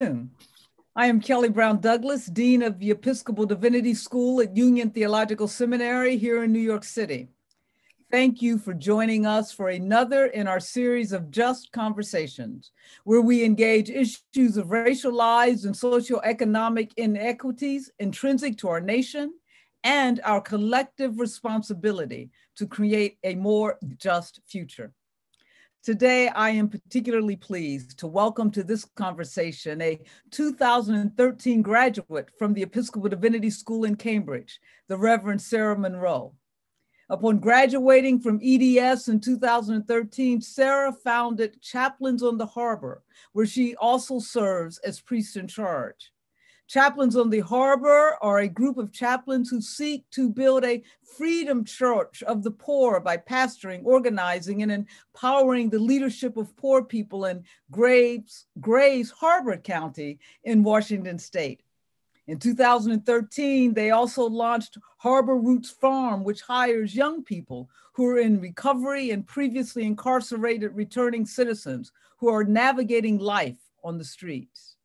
Hmm. I am Kelly Brown Douglas, Dean of the Episcopal Divinity School at Union Theological Seminary here in New York City. Thank you for joining us for another in our series of Just Conversations, where we engage issues of racial lives and socioeconomic inequities intrinsic to our nation and our collective responsibility to create a more just future. Today, I am particularly pleased to welcome to this conversation a 2013 graduate from the Episcopal Divinity School in Cambridge, the Reverend Sarah Monroe. Upon graduating from EDS in 2013, Sarah founded Chaplains on the Harbor, where she also serves as priest in charge. Chaplains on the Harbor are a group of chaplains who seek to build a freedom church of the poor by pastoring, organizing, and empowering the leadership of poor people in Graves, Grays Harbor County in Washington State. In 2013, they also launched Harbor Roots Farm, which hires young people who are in recovery and previously incarcerated returning citizens who are navigating life on the streets.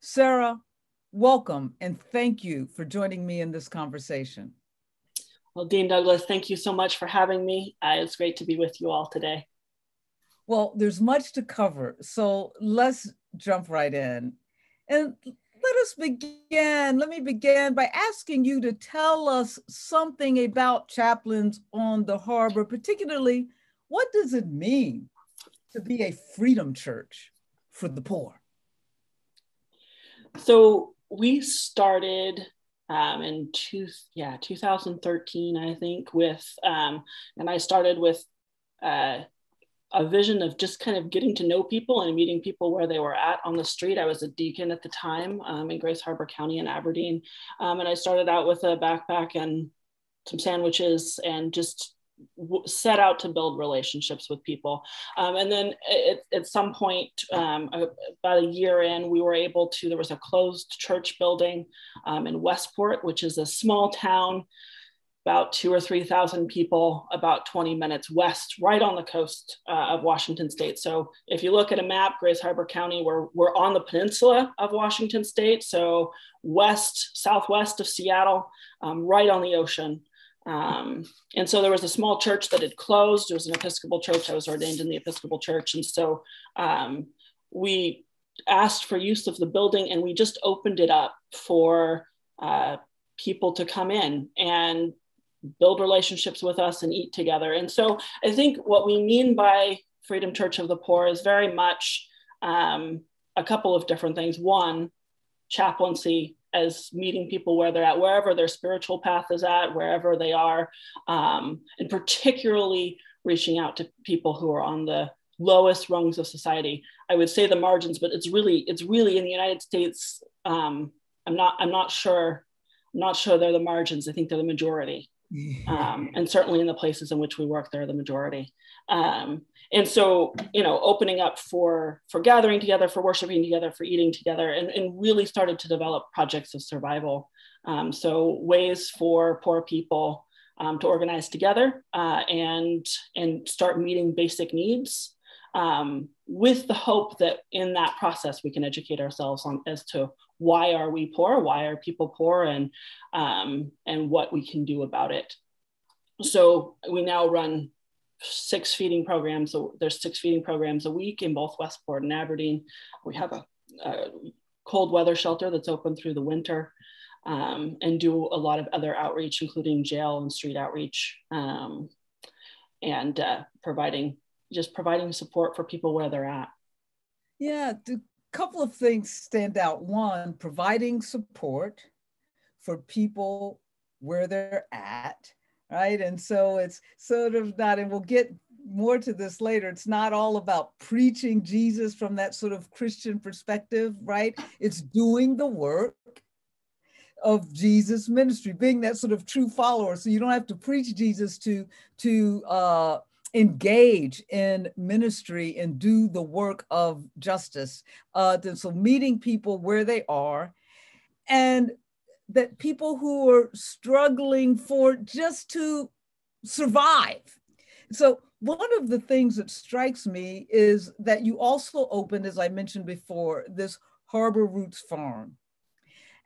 Sarah, welcome and thank you for joining me in this conversation. Well, Dean Douglas, thank you so much for having me. Uh, it's great to be with you all today. Well, there's much to cover, so let's jump right in. And let us begin. Let me begin by asking you to tell us something about chaplains on the harbor, particularly what does it mean to be a freedom church for the poor? So we started um, in two, yeah, 2013, I think, with, um, and I started with uh, a vision of just kind of getting to know people and meeting people where they were at on the street. I was a deacon at the time um, in Grays Harbor County in Aberdeen. Um, and I started out with a backpack and some sandwiches and just set out to build relationships with people. Um, and then it, at some point, um, about a year in, we were able to, there was a closed church building um, in Westport, which is a small town about two or 3,000 people about 20 minutes west, right on the coast uh, of Washington state. So if you look at a map, Grays Harbor County, we're, we're on the peninsula of Washington state. So west, southwest of Seattle, um, right on the ocean. Um, and so there was a small church that had closed. It was an Episcopal church. I was ordained in the Episcopal church. And so um, we asked for use of the building and we just opened it up for uh, people to come in and build relationships with us and eat together. And so I think what we mean by Freedom Church of the Poor is very much um, a couple of different things. One, chaplaincy as meeting people where they're at, wherever their spiritual path is at, wherever they are, um, and particularly reaching out to people who are on the lowest rungs of society. I would say the margins, but it's really it's really in the United States. Um, I'm not I'm not sure I'm not sure they're the margins. I think they're the majority um, and certainly in the places in which we work, they're the majority. Um, and so, you know, opening up for for gathering together, for worshiping together, for eating together, and, and really started to develop projects of survival. Um, so ways for poor people um, to organize together uh, and and start meeting basic needs. Um, with the hope that in that process we can educate ourselves on as to why are we poor, why are people poor, and um, and what we can do about it. So we now run six feeding programs. So there's six feeding programs a week in both Westport and Aberdeen. We have a, a cold weather shelter that's open through the winter. Um, and do a lot of other outreach, including jail and street outreach, um, and uh, providing just providing support for people where they're at. Yeah, a couple of things stand out. One, providing support for people where they're at, right? And so it's sort of not, and we'll get more to this later. It's not all about preaching Jesus from that sort of Christian perspective, right? It's doing the work of Jesus ministry, being that sort of true follower. So you don't have to preach Jesus to to uh, engage in ministry and do the work of justice. Uh, so meeting people where they are, and that people who are struggling for just to survive. So one of the things that strikes me is that you also opened, as I mentioned before, this Harbor Roots Farm.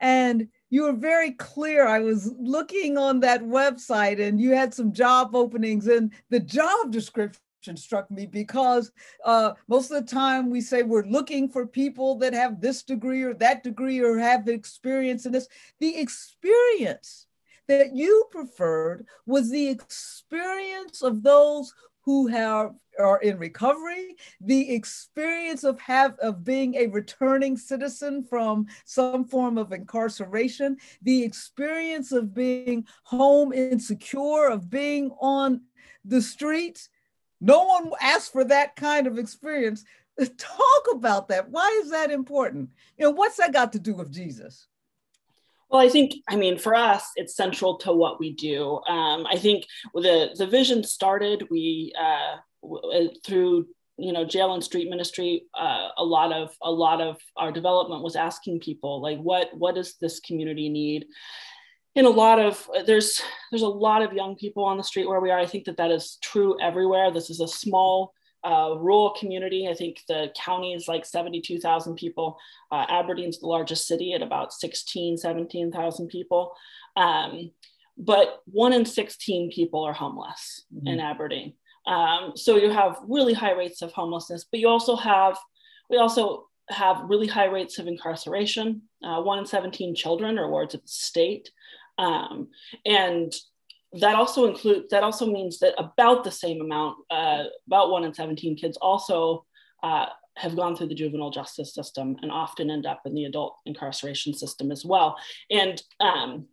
And you were very clear. I was looking on that website and you had some job openings, and the job description struck me because uh, most of the time we say we're looking for people that have this degree or that degree or have experience in this. The experience that you preferred was the experience of those who have are in recovery, the experience of have of being a returning citizen from some form of incarceration, the experience of being home insecure, of being on the streets. No one asked for that kind of experience. Talk about that. Why is that important? You know, what's that got to do with Jesus? Well, I think, I mean, for us, it's central to what we do. Um, I think the the vision started we uh, w- uh, through you know jail and street ministry. Uh, a lot of a lot of our development was asking people like, what what does this community need? And a lot of there's there's a lot of young people on the street where we are. I think that that is true everywhere. This is a small uh, rural community. I think the county is like 72,000 people. Uh, Aberdeen's the largest city at about 16, 17,000 people. Um, but one in 16 people are homeless mm-hmm. in Aberdeen. Um, so you have really high rates of homelessness, but you also have, we also have really high rates of incarceration. Uh, one in 17 children are wards of the state. Um, and that also includes that also means that about the same amount, uh, about one in 17 kids also uh, have gone through the juvenile justice system and often end up in the adult incarceration system as well. And um,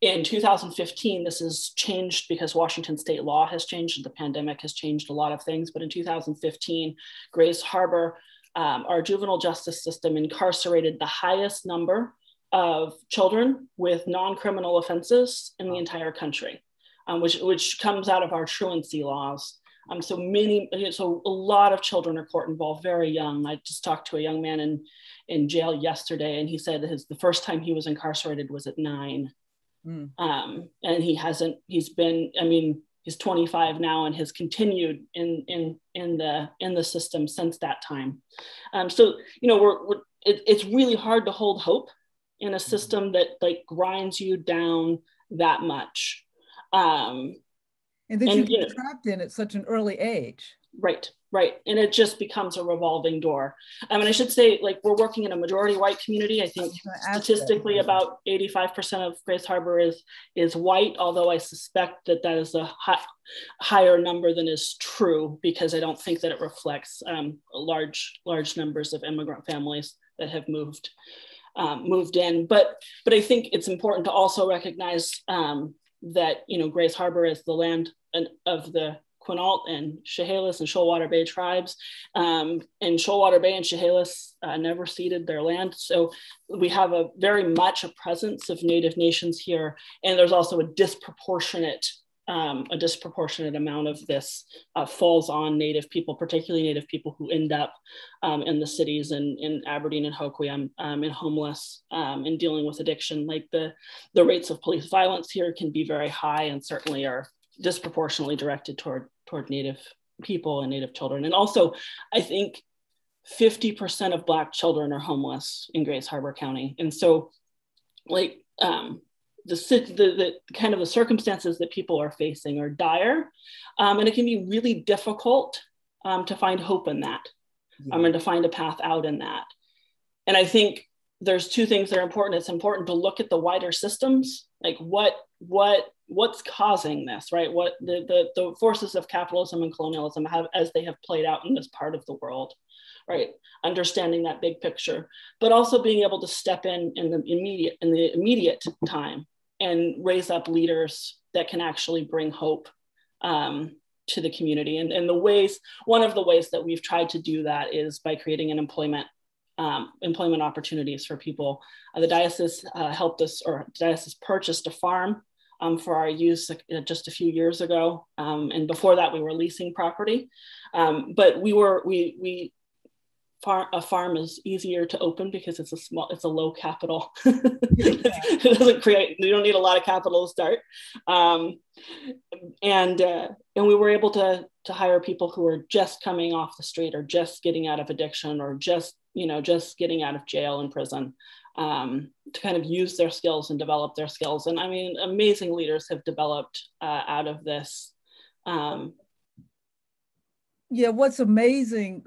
in 2015, this has changed because Washington state law has changed. and The pandemic has changed a lot of things. But in 2015, Grays Harbor, um, our juvenile justice system incarcerated the highest number of children with non-criminal offenses in the entire country, um, which, which comes out of our truancy laws. Um, so many, so a lot of children are court involved very young. I just talked to a young man in, in jail yesterday, and he said his the first time he was incarcerated was at nine, mm. um, and he hasn't. He's been. I mean, he's 25 now and has continued in in in the in the system since that time. Um, so you know, we're, we're it, it's really hard to hold hope in a system that like grinds you down that much. Um, and then and, you get trapped in at such an early age. Right, right. And it just becomes a revolving door. I mean, I should say, like, we're working in a majority white community. I think statistically, about 85% of Grays Harbor is, is white, although I suspect that that is a high, higher number than is true because I don't think that it reflects um, large, large numbers of immigrant families that have moved um, moved in. But but I think it's important to also recognize um, that you know Grays Harbor is the land of the Quinault and Chehalis and Shoalwater Bay tribes. Um, and Shoalwater Bay and Chehalis uh, never ceded their land. So we have a very much a presence of Native nations here. And there's also a disproportionate um, a disproportionate amount of this uh, falls on Native people, particularly Native people who end up um, in the cities in, in Aberdeen and Hoquiam um, and homeless um, and dealing with addiction. Like the, the rates of police violence here can be very high and certainly are disproportionately directed toward, toward Native people and Native children. And also, I think 50% of Black children are homeless in Grays Harbor County. And so, like, um, the, the, the, kind of the circumstances that people are facing are dire um, and it can be really difficult um, to find hope in that yeah. um, and to find a path out in that. And i think there's two things that are important. It's important to look at the wider systems like what what what's causing this right? What the, the, the forces of capitalism and colonialism have as they have played out in this part of the world right? Understanding that big picture but also being able to step in in the immediate in the immediate time and raise up leaders that can actually bring hope um, to the community. And, and the ways one of the ways that we've tried to do that is by creating an employment um, employment opportunities for people. Uh, the diocese uh, helped us or the diocese purchased a farm um, for our use uh, just a few years ago um, and before that we were leasing property. Um, but we were we we Far, a farm is easier to open because it's a small it's a low capital it doesn't create you don't need a lot of capital to start um, and uh, and we were able to to hire people who are just coming off the street or just getting out of addiction or just you know, just getting out of jail and prison um, to kind of use their skills and develop their skills. And I mean, amazing leaders have developed uh, out of this. Um, yeah, what's amazing,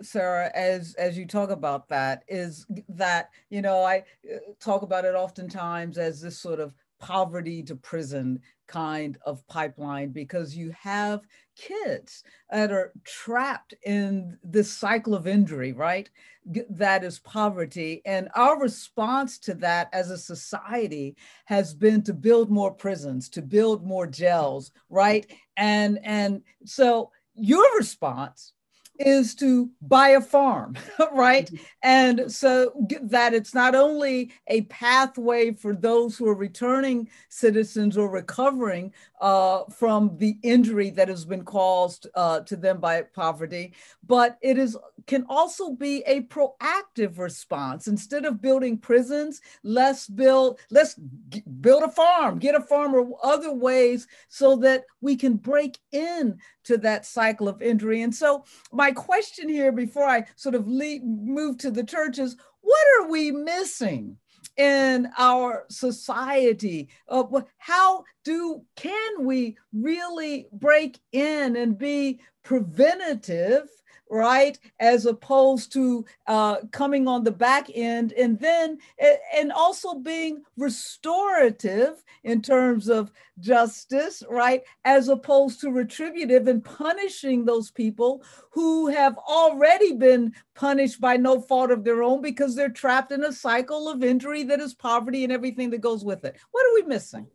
Sarah, as as you talk about that, is that you know I uh, talk about it oftentimes as this sort of poverty to prison kind of pipeline because you have kids that are trapped in this cycle of injury, right? That is poverty. And our response to that as a society has been to build more prisons, to build more jails, right? And and so your response is to buy a farm, right? Mm-hmm. And so that it's not only a pathway for those who are returning citizens or recovering uh, from the injury that has been caused uh, to them by poverty, but it is can also be a proactive response. Instead of building prisons, let's build let's g- build a farm, get a farm or other ways so that we can break in to that cycle of injury. And so my question here before I sort of lead, move to the churches, what are we missing? in our society uh, how do can we really break in and be preventative right as opposed to uh, coming on the back end and then and also being restorative in terms of justice right as opposed to retributive and punishing those people who have already been punished by no fault of their own because they're trapped in a cycle of injury that is poverty and everything that goes with it. What are we missing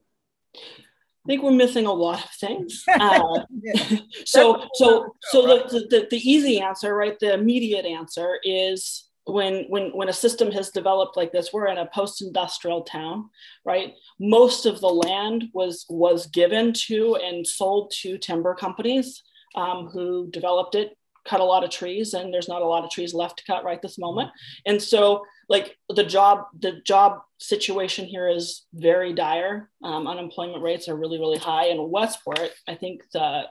I think we're missing a lot of things. Uh, so, so, so the, the, the easy answer, right? The immediate answer is when when when a system has developed like this we're in a post-industrial town right most of the land was was given to and sold to timber companies um, who developed it cut a lot of trees and there's not a lot of trees left to cut right this moment and so like the job the job situation here is very dire. Um, unemployment rates are really really high. In westport i think the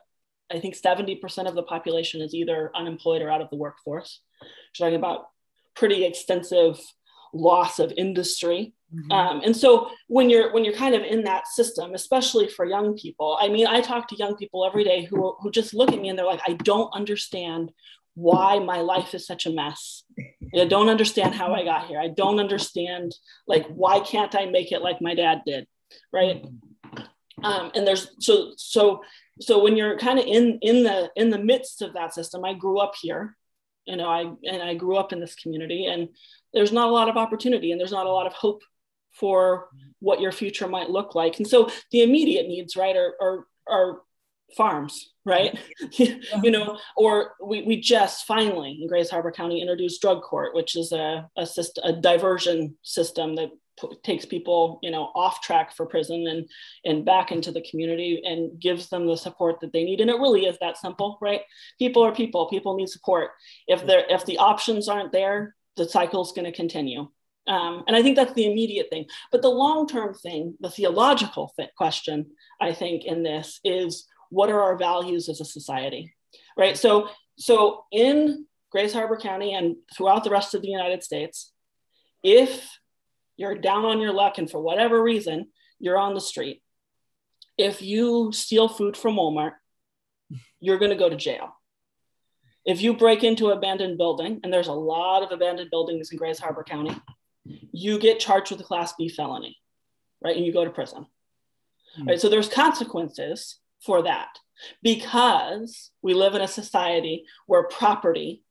i think 70% of the population is either unemployed or out of the workforce. We're talking about pretty extensive loss of industry. Mm-hmm. um, and so when you're when you're kind of in that system especially for young people i mean i talk to young people every day who, who just look at me and they're like i don't understand why my life is such a mess. I don't understand how i got here. I don't understand like why can't i make it like my dad did right? Um, and there's so so so when you're kind of in in the in the midst of that system i grew up here you know i and i grew up in this community and there's not a lot of opportunity and there's not a lot of hope for what your future might look like. And so the immediate needs right are are, are farms right? You know or we, we just finally in grays harbor county introduced drug court which is a, a, system, a diversion system that p- takes people you know off track for prison and and back into the community and gives them the support that they need. And it really is that simple right? People are people. People need support. If they're if the options aren't there the cycle is going to continue. Um, and I think that's the immediate thing. But the long term thing, the theological th- question, I think, in this is what are our values as a society, right? So, so in Grays Harbor County and throughout the rest of the United States, if you're down on your luck and for whatever reason you're on the street, if you steal food from Walmart, you're going to go to jail. If you break into an abandoned building, and there's a lot of abandoned buildings in Grays Harbor County, you get charged with a Class B felony, right? And you go to prison. Mm-hmm. Right. So there's consequences for that. Because we live in a society where property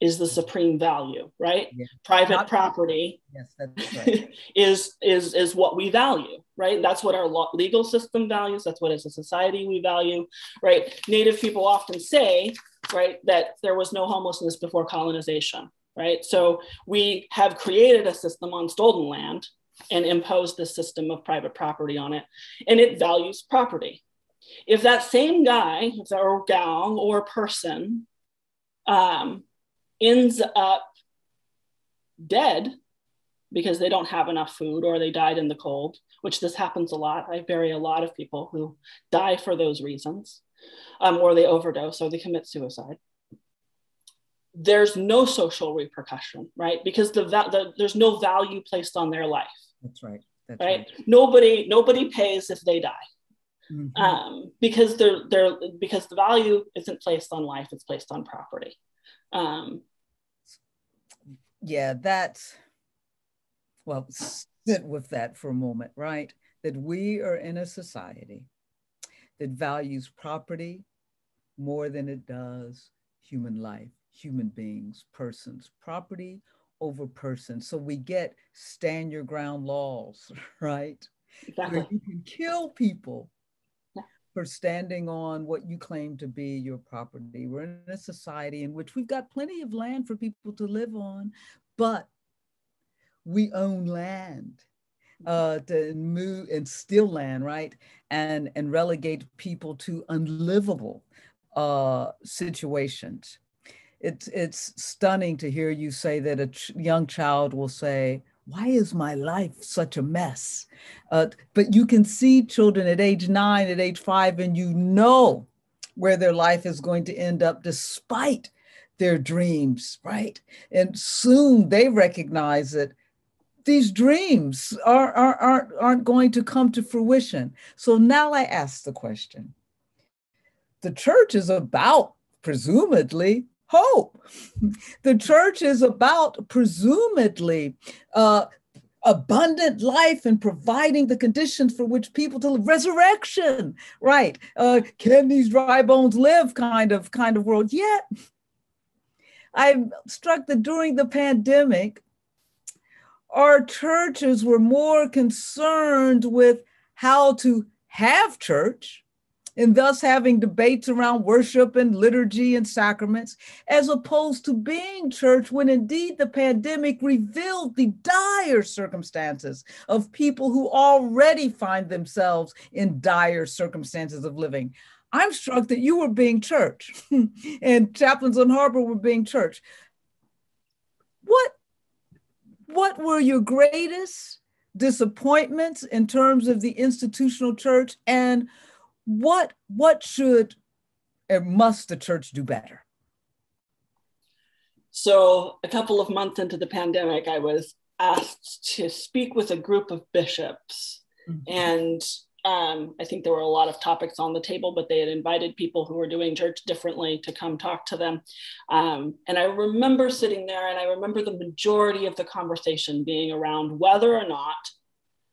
is the supreme value right? Private Not, property yes, right. is is is what we value right? That's what our legal system values. That's what as a society we value right? Native people often say right that there was no homelessness before colonization right? So we have created a system on stolen land and imposed this system of private property on it and it values property if that same guy or gal or person um, ends up dead because they don't have enough food or they died in the cold, which this happens a lot. I bury a lot of people who die for those reasons, um, or they overdose or they commit suicide. there's no social repercussion, right? Because the, the there's no value placed on their life. That's right. That's right? right. Nobody nobody pays if they die. Mm-hmm. Um, because they're they're because the value isn't placed on life, it's placed on property. Um, yeah, that's well, sit with that for a moment, right? That we are in a society that values property more than it does human life, human beings, persons, property over person. So we get stand your ground laws, right? Exactly. Where you can kill people. For standing on what you claim to be your property. We're in a society in which we've got plenty of land for people to live on, but we own land uh, to move and steal land, right? And and relegate people to unlivable uh, situations. It's it's stunning to hear you say that a ch- young child will say, "Why is my life such a mess?" Uh, but you can see children at age nine, at age five, and you know where their life is going to end up, despite their dreams, right? And soon they recognize that these dreams are, are, aren't, aren't going to come to fruition. So now I ask the question the church is about, presumably, hope. The church is about, presumably, uh, abundant life and providing the conditions for which people to live. Resurrection right? Uh, can these dry bones live kind of kind of world? Yet i'm struck that during the pandemic our churches were more concerned with how to have church and thus having debates around worship and liturgy and sacraments, as opposed to being church when indeed the pandemic revealed the dire circumstances of people who already find themselves in dire circumstances of living. I'm struck that you were being church and chaplains on Harbor were being church. What what were your greatest disappointments in terms of the institutional church and what what should and must the church do better so a couple of months into the pandemic i was asked to speak with a group of bishops mm-hmm. and um, I think there were a lot of topics on the table, but they had invited people who were doing church differently to come talk to them. Um, and I remember sitting there, and I remember the majority of the conversation being around whether or not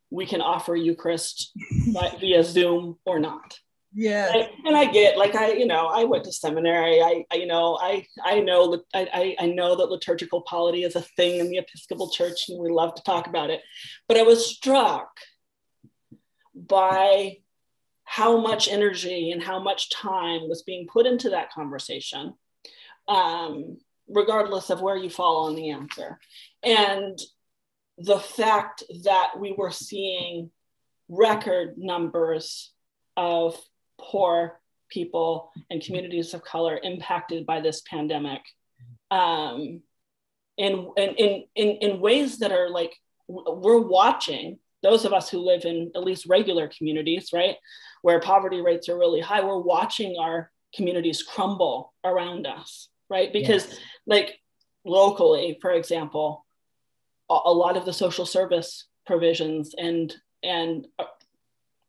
we can offer Eucharist via Zoom or not. Yeah. And I get like I, you know, I went to seminary. I, I you know, I I know I, I know that liturgical polity is a thing in the Episcopal Church, and we love to talk about it. But I was struck by how much energy and how much time was being put into that conversation, um, regardless of where you fall on the answer. And the fact that we were seeing record numbers of poor people and communities of color impacted by this pandemic um, in, in, in, in ways that are like we're watching those of us who live in at least regular communities, right, where poverty rates are really high, we're watching our communities crumble around us, right? Because, yes. like, locally, for example, a, a, lot of the social service provisions and and uh,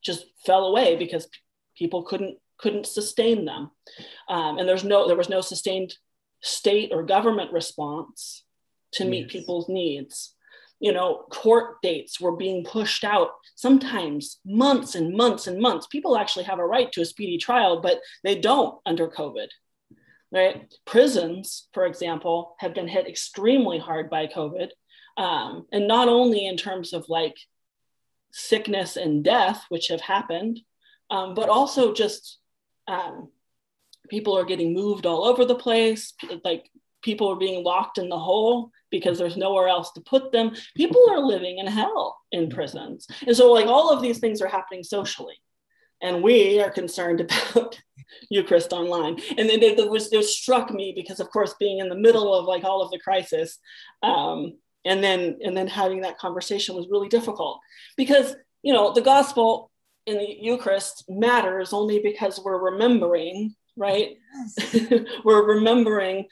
just fell away because people couldn't couldn't sustain them, um, and there's no there was no sustained state or government response to meet yes. people's needs you know, court dates were being pushed out, sometimes months and months and months. People actually have a right to a speedy trial, but they don't under COVID, right? Prisons, for example, have been hit extremely hard by COVID. Um, and not only in terms of like sickness and death, which have happened, um, but also just um, people are getting moved all over the place. Like people are being locked in the hole because there's nowhere else to put them. People are living in hell in prisons. And so, like, all of these things are happening socially. And we are concerned about Eucharist online. And then it, was, it struck me because, of course, being in the middle of like all of the crisis, um, and then and then having that conversation was really difficult because you know the gospel in the Eucharist matters only because we're remembering, right? Yes. we're remembering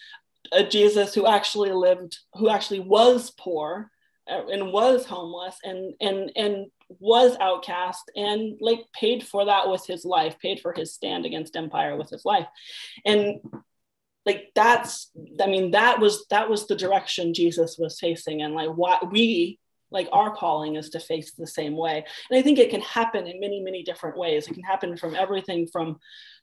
a Jesus who actually lived, who actually was poor uh, and was homeless and and and was outcast and like paid for that with his life, paid for his stand against empire with his life. And like that's I mean that was that was the direction Jesus was facing and like why we like our calling is to face the same way. And i think it can happen in many many different ways. It can happen from everything from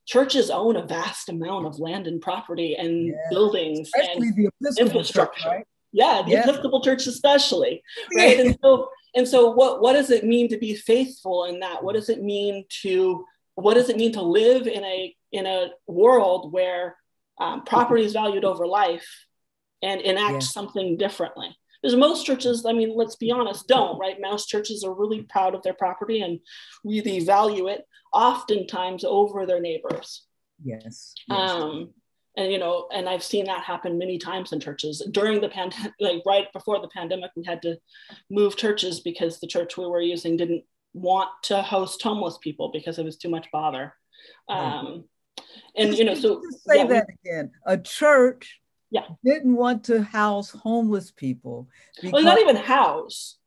churches own a vast amount of land and property and yeah. buildings especially and the infrastructure church, right? yeah the yeah. episcopal church especially right? And so and so what what does it mean to be faithful in that? What does it mean to what does it mean to live in a in a world where um, property is valued over life and enact something differently because most churches i mean let's be honest don't right? Most churches are really proud of their property and really value it oftentimes over their neighbors. Yes, yes. um and you know and i've seen that happen many times in churches. During the pandemic like right before the pandemic we had to move churches because the church we were using didn't want to host homeless people because it was too much bother. Um and you know so say yeah, that again. A church yeah. Didn't want to house homeless people because, well not even house.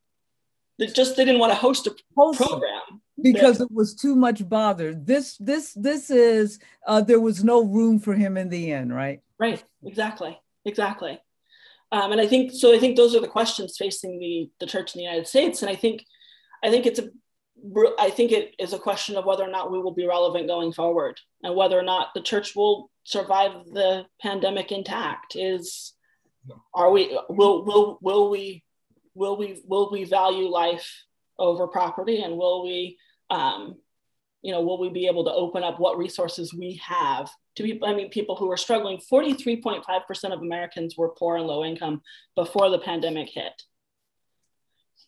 They just they didn't want to host a host program. because it was too much bother. This this this is uh there was no room for him in the end right? Right exactly exactly. Um, and i think so i think those are the questions facing the the church in the united states. And i think i think it's a I think it is a question of whether or not we will be relevant going forward and whether or not the church will survive the pandemic intact is are we will will will we will we will we value life over property and will we um, you know will we be able to open up what resources we have to people i mean people who are struggling. 43.5% of americans were poor and low income before the pandemic hit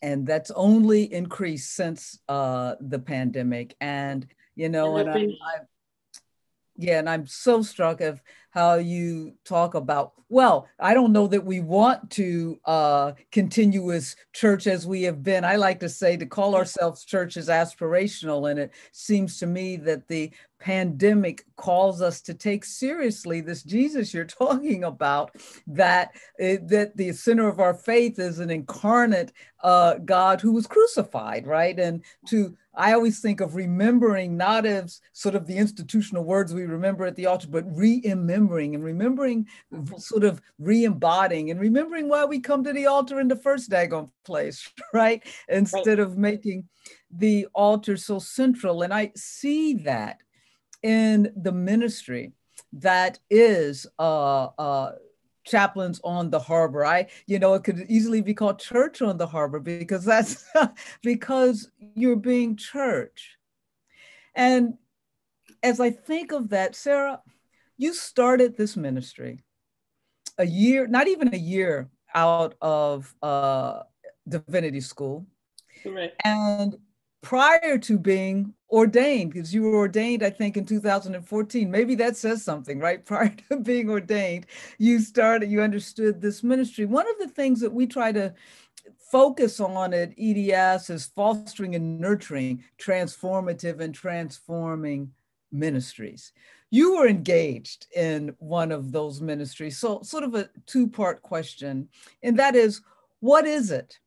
and that's only increased since uh, the pandemic. And you know, and, and I, I, yeah, and I'm so struck of how you talk about well i don't know that we want to uh, continuous church as we have been. I like to say to call ourselves church is aspirational and it seems to me that the pandemic calls us to take seriously this jesus you're talking about that uh, that the center of our faith is an incarnate uh, god who was crucified right? And to I always think of remembering not as sort of the institutional words we remember at the altar, but re-remembering and remembering, sort of re-embodying and remembering why we come to the altar in the first daggone place, right? Instead right. of making the altar so central. And I see that in the ministry that is uh, uh, chaplains on the harbor. I, you know, it could easily be called church on the harbor because that's because you're being church. And as I think of that, Sarah, you started this ministry a year, not even a year out of uh, divinity school. Right. And prior to being ordained, because you were ordained, I think, in 2014. Maybe that says something, right? Prior to being ordained, you started, you understood this ministry. One of the things that we try to focus on at EDS is fostering and nurturing transformative and transforming ministries. You were engaged in one of those ministries. So, sort of a two part question, and that is what is it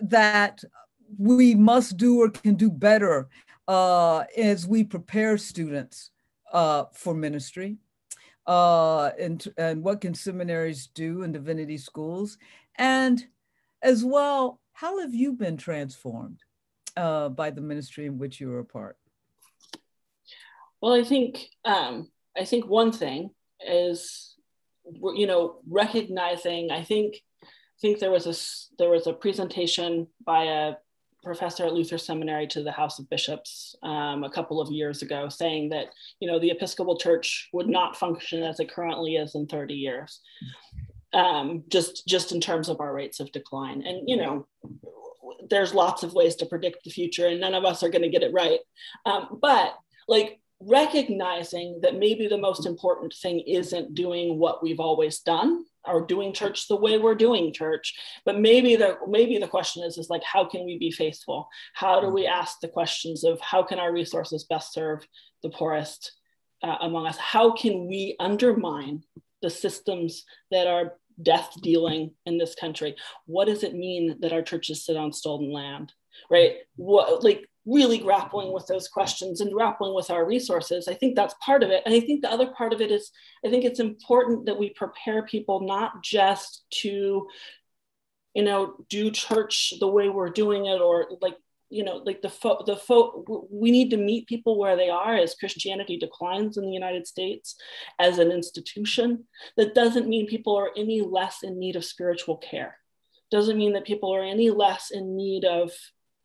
that we must do or can do better uh, as we prepare students uh, for ministry? Uh, and, and what can seminaries do in divinity schools? And as well, how have you been transformed uh, by the ministry in which you were a part? Well, I think um, I think one thing is you know recognizing. I think I think there was a there was a presentation by a professor at Luther Seminary to the House of Bishops um, a couple of years ago, saying that you know the Episcopal Church would not function as it currently is in 30 years, um, just just in terms of our rates of decline. And you know, there's lots of ways to predict the future, and none of us are going to get it right. Um, but like recognizing that maybe the most important thing isn't doing what we've always done or doing church the way we're doing church but maybe the maybe the question is is like how can we be faithful how do we ask the questions of how can our resources best serve the poorest uh, among us how can we undermine the systems that are death dealing in this country? What does it mean that our churches sit on stolen land? Right? What like really grappling with those questions and grappling with our resources. I think that's part of it. And I think the other part of it is I think it's important that we prepare people not just to, you know, do church the way we're doing it or like you know like the fo- the fo- we need to meet people where they are as christianity declines in the united states as an institution that doesn't mean people are any less in need of spiritual care doesn't mean that people are any less in need of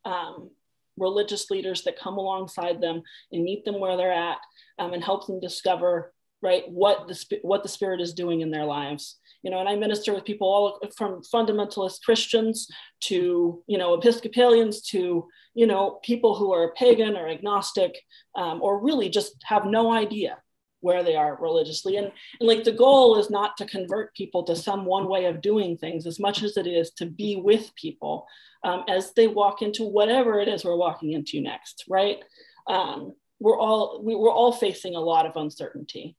um, religious leaders that come alongside them and meet them where they're at um, and help them discover right what the what the spirit is doing in their lives. You know and i minister with people all from fundamentalist christians to you know episcopalians to you know people who are pagan or agnostic um, or really just have no idea where they are religiously. And, and like the goal is not to convert people to some one way of doing things as much as it is to be with people um, as they walk into whatever it is we're walking into next right? Um, we're all we, we're all facing a lot of uncertainty.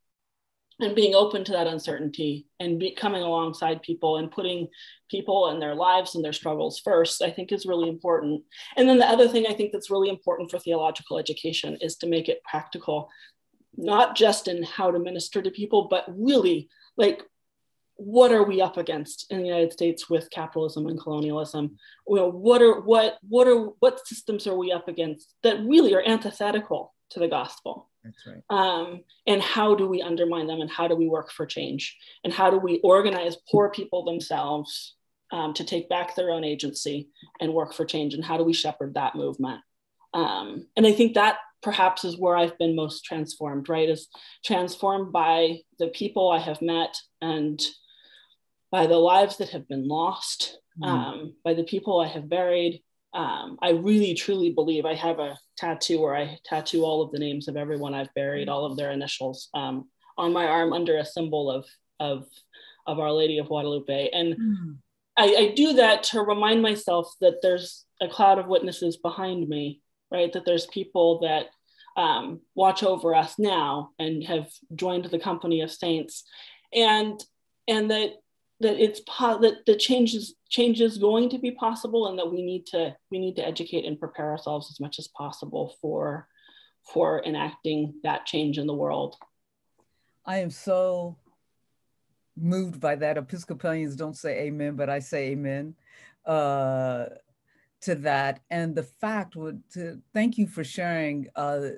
And being open to that uncertainty and be coming alongside people and putting people and their lives and their struggles first i think is really important. And then the other thing i think that's really important for theological education is to make it practical not just in how to minister to people but really like what are we up against in the united states with capitalism and colonialism you know, what are what what are what systems are we up against that really are antithetical to the gospel that's right. Um, and how do we undermine them and how do we work for change? And how do we organize poor people themselves um, to take back their own agency and work for change? And how do we shepherd that movement? Um, and I think that perhaps is where I've been most transformed, right? Is transformed by the people I have met and by the lives that have been lost, mm-hmm. by the people I have buried, um, I really truly believe I have a tattoo where I tattoo all of the names of everyone I've buried, all of their initials um, on my arm under a symbol of of of Our Lady of Guadalupe, and mm. I, I do that to remind myself that there's a cloud of witnesses behind me, right? That there's people that um, watch over us now and have joined the company of saints, and and that that it's po- that the change is change is going to be possible and that we need to we need to educate and prepare ourselves as much as possible for for enacting that change in the world. I am so moved by that. Episcopalians don't say amen but i say amen. Uh, to that and the fact would to thank you for sharing uh,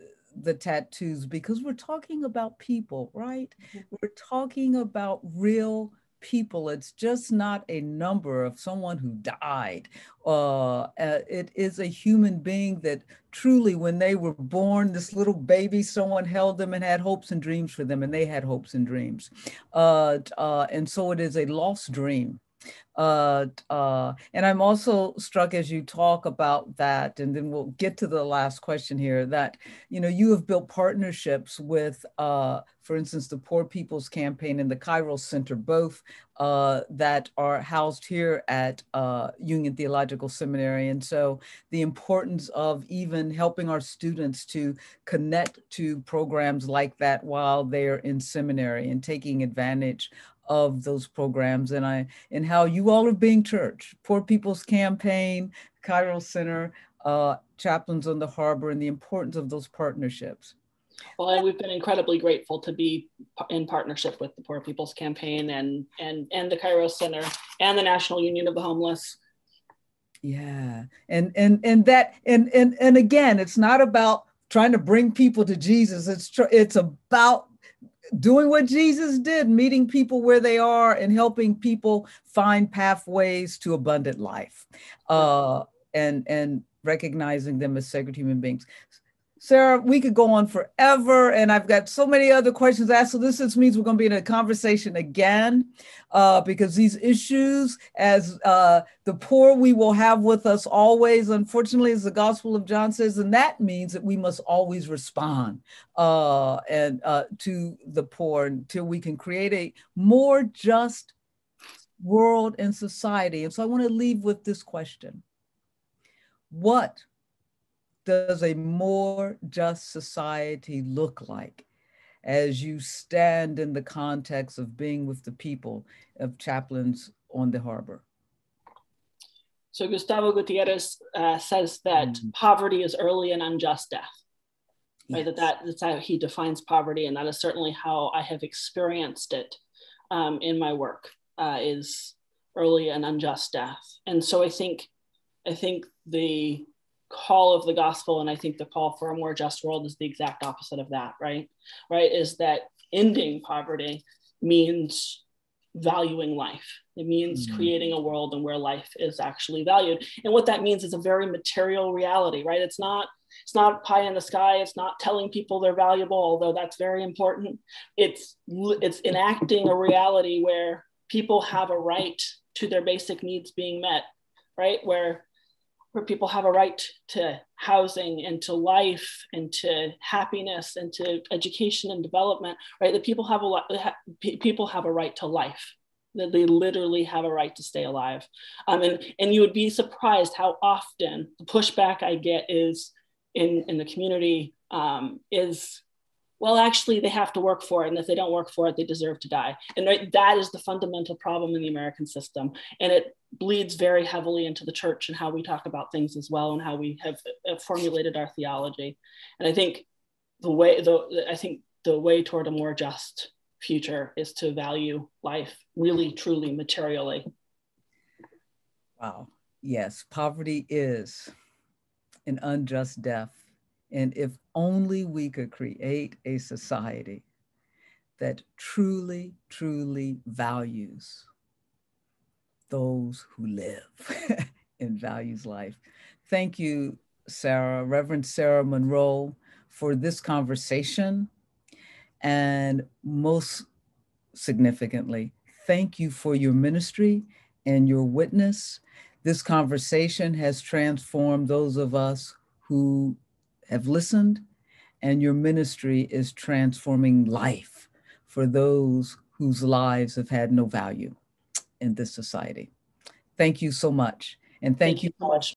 the tattoos because we're talking about people right mm-hmm. we're talking about real people. It's just not a number of someone who died. Uh, uh, it is a human being that truly, when they were born, this little baby, someone held them and had hopes and dreams for them, and they had hopes and dreams. Uh, uh and so it is a lost dream uh, uh, and I'm also struck as you talk about that, and then we'll get to the last question here. That you know you have built partnerships with, uh, for instance, the Poor People's Campaign and the Kairos Center, both uh, that are housed here at uh, Union Theological Seminary. And so the importance of even helping our students to connect to programs like that while they're in seminary and taking advantage of those programs and I and how you all are being church, Poor People's Campaign, Kairos Center, uh, Chaplains on the Harbor, and the importance of those partnerships. Well, we've been incredibly grateful to be in partnership with the Poor People's Campaign and and and the Kairos Center and the National Union of the Homeless. Yeah, and and and that and and and again, it's not about trying to bring people to Jesus. It's tr- it's about doing what Jesus did, meeting people where they are and helping people find pathways to abundant life uh, and, and recognizing them as sacred human beings. Sarah, we could go on forever, and I've got so many other questions asked. So this just means we're going to be in a conversation again, uh, because these issues, as uh, the poor, we will have with us always. Unfortunately, as the Gospel of John says, and that means that we must always respond uh, and uh, to the poor until we can create a more just world and society. And so I want to leave with this question: What does a more just society look like? as you stand in the context of being with the people of chaplains on the harbor? So Gustavo Gutierrez uh, says that mm-hmm. poverty is early and unjust death. Yes. Right, that, that that's how he defines poverty, and that is certainly how I have experienced it um, in my work. Uh, is early and unjust death, and so I think, I think the call of the gospel, and I think the call for a more just world is the exact opposite of that. Right, right, is that ending poverty means valuing life. It means mm-hmm. creating a world and where life is actually valued. And what that means is a very material reality, right? It's not it's not pie in the sky. It's not telling people they're valuable, although that's very important. It's it's enacting a reality where people have a right to their basic needs being met, right? Where where people have a right to housing and to life and to happiness and to education and development right? That people have a lot people have a right to life. That they literally have a right to stay alive. Um, and and you would be surprised how often the pushback i get is in in the community um, is well, actually, they have to work for it. And if they don't work for it, they deserve to die. And that is the fundamental problem in the American system. And it bleeds very heavily into the church and how we talk about things as well and how we have uh, formulated our theology. And I think the way, the, I think the way toward a more just future is to value life really, truly, materially. Wow. Yes, poverty is an unjust death and if only we could create a society that truly, truly values those who live and values life. Thank you, Sarah, Reverend Sarah Monroe, for this conversation. And most significantly, thank you for your ministry and your witness. This conversation has transformed those of us who have listened, and your ministry is transforming life for those whose lives have had no value in this society. Thank you so much. And thank, thank you so much.